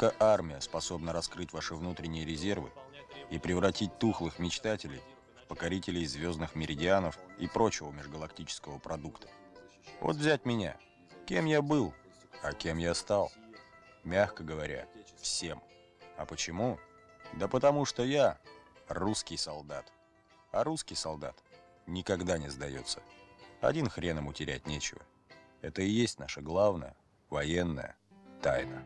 только армия способна раскрыть ваши внутренние резервы и превратить тухлых мечтателей в покорителей звездных меридианов и прочего межгалактического продукта. Вот взять меня. Кем я был, а кем я стал? Мягко говоря, всем. А почему? Да потому что я русский солдат. А русский солдат никогда не сдается. Один хрен ему терять нечего. Это и есть наша главная военная тайна.